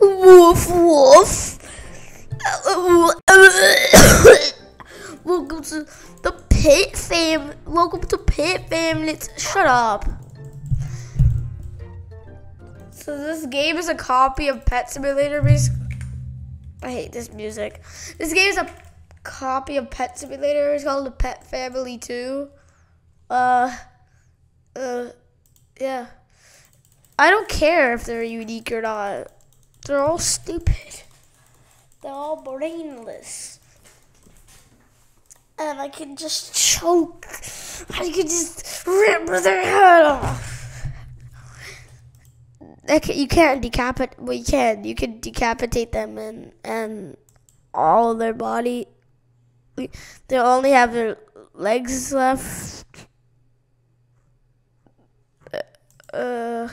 Woof woof. Welcome to the Pit Fam. Welcome to Pit Family. Shut up. So this game is a copy of Pet Simulator. I hate this music. This game is a copy of Pet Simulator. It's called the Pet Family 2. Uh, uh, yeah. I don't care if they're unique or not. They're all stupid. They're all brainless. And I can just choke. I can just rip their head off. Can, you can't decapitate. Well, you can. You can decapitate them and and all their body. They only have their legs left. Uh,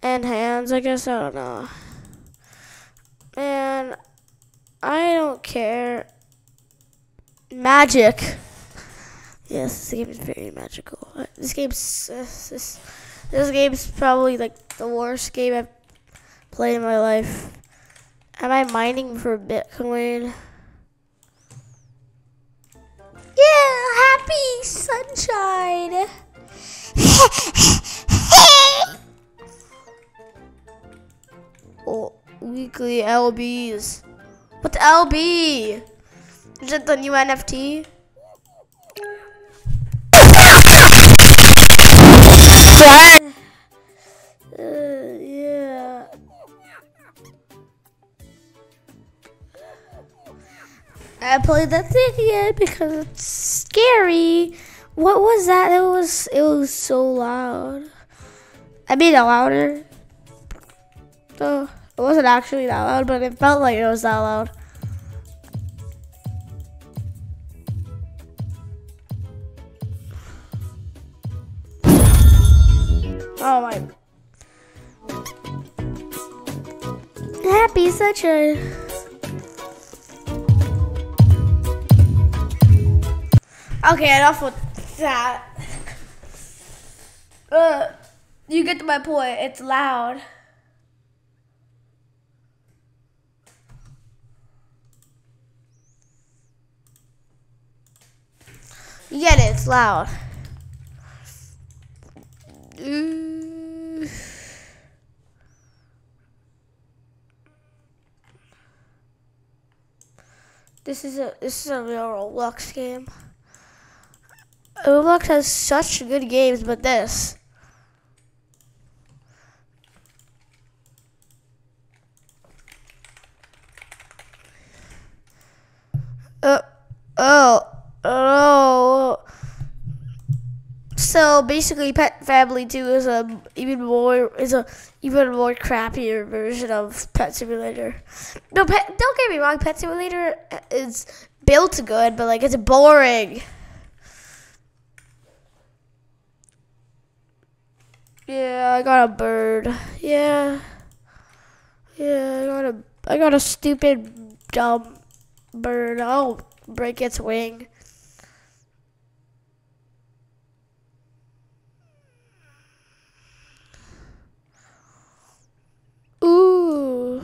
and hands. I guess I don't know. And I don't care. Magic. Yes, this game is very magical. This game's uh, this. This game's probably like the worst game I've played in my life. Am I mining for Bitcoin? Yeah, happy sunshine. oh, weekly LBs. What's LB? Is it the new NFT? What? Uh, yeah. I played that thing again because it's scary. What was that? It was it was so loud. I made it louder. So it wasn't actually that loud, but it felt like it was that loud. Oh my. Happy such a. Okay, enough with that. Uh, you get to my point. It's loud. It, it's loud. This is a this is a real Roblox game. Roblox has such good games, but this. Uh, oh. Basically, Pet Family Two is a even more is a even more crappier version of Pet Simulator. No, Pet, don't get me wrong. Pet Simulator is built good, but like it's boring. Yeah, I got a bird. Yeah, yeah, I got a I got a stupid dumb bird. I'll break its wing. Ooh.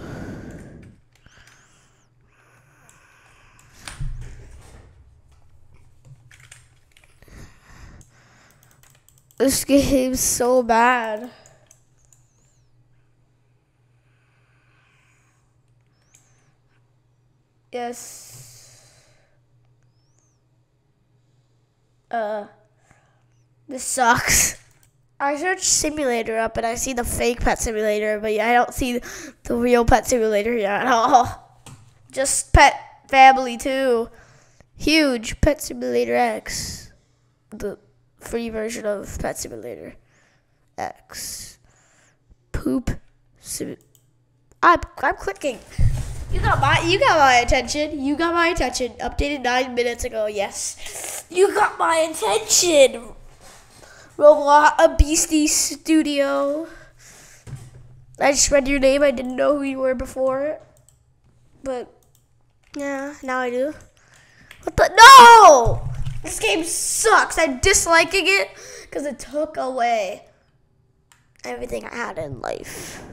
This game's so bad. Yes. Uh, this sucks. I search simulator up and I see the fake pet simulator, but I don't see the real pet simulator here at all. Just pet family two. Huge pet simulator X. The free version of pet simulator X. Poop sim I'm I'm clicking. You got my you got my attention. You got my attention. Updated nine minutes ago, yes. You got my attention. Roblox, a Beastie Studio. I just read your name. I didn't know who you were before. But, yeah, now I do. What the? No! This game sucks. I'm disliking it. because it took away everything I had in life.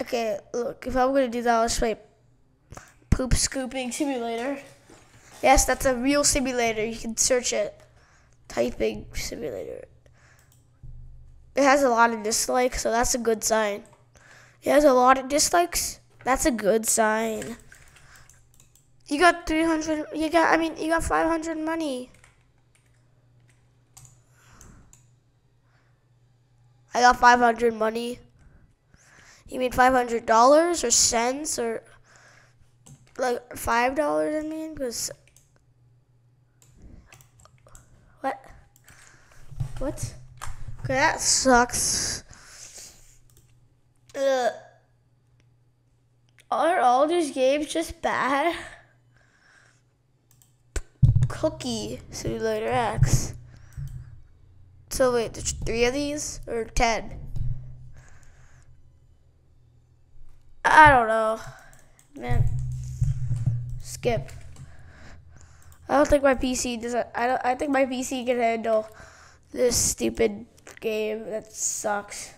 Okay, look, if I'm gonna do that, let's play Poop Scooping Simulator. Yes, that's a real simulator. You can search it. Typing simulator. It has a lot of dislikes, so that's a good sign. It has a lot of dislikes. That's a good sign. You got 300, you got, I mean, you got 500 money. I got 500 money. You mean $500 or cents or like $5 I mean? Because, what? What? Okay, that sucks. Ugh. Are all these games just bad? Cookie Simulator X. So wait, there's three of these or ten? I don't know, man. Skip. I don't think my PC does. I don't. I think my PC can handle this stupid game that sucks.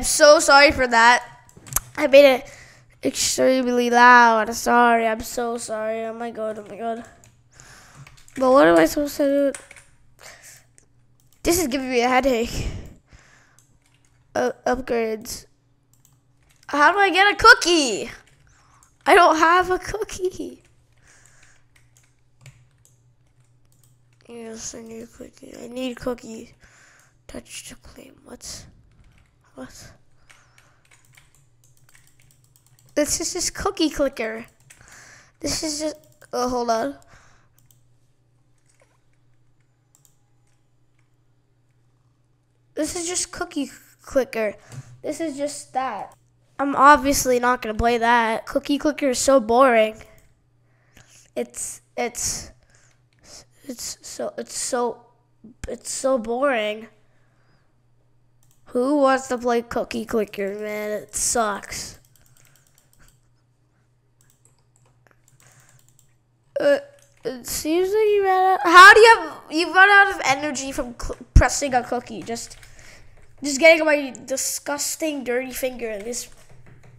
I'm so sorry for that. I made it extremely loud. Sorry. I'm so sorry. Oh my god. Oh my god. But what am I supposed to do? This is giving me a headache. Uh, upgrades. How do I get a cookie? I don't have a cookie. Yes, I need a cookie. I need cookie. Touch to claim. What's what? This is just cookie clicker. This is just. Oh, hold on. This is just cookie clicker. This is just that. I'm obviously not gonna play that. Cookie clicker is so boring. It's it's it's so it's so it's so boring. Who wants to play cookie clicker, man? It sucks. Uh, it seems like you ran out. How do you have you run out of energy from pressing a cookie? Just, just getting my disgusting dirty finger and just,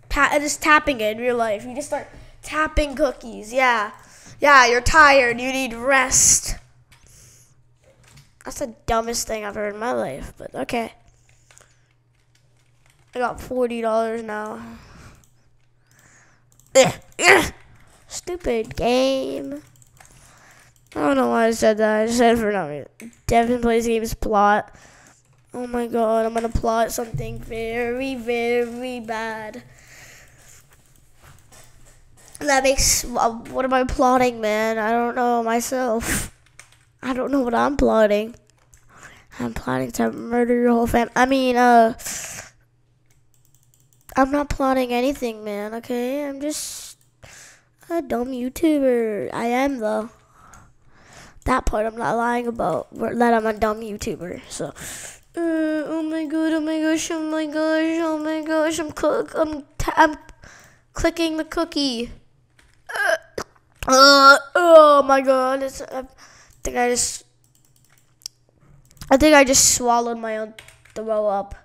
ta- just tapping it in real life. You just start tapping cookies. Yeah, yeah. You're tired. You need rest. That's the dumbest thing I've heard in my life. But okay. I got forty dollars now. Stupid game. I don't know why I said that. I said for no reason. Devin plays games plot. Oh my god, I'm gonna plot something very, very bad. That makes. What am I plotting, man? I don't know myself. I don't know what I'm plotting. I'm plotting to murder your whole family. I mean, uh. I'm not plotting anything, man, okay? I'm just a dumb YouTuber. I am, though. That part I'm not lying about, that I'm a dumb YouTuber, so. Uh, oh my god, oh my gosh, oh my gosh, oh my gosh, I'm, cook, I'm, I'm clicking the cookie. Uh, uh, oh my god, it's, I think I just, I think I just swallowed my own throw up.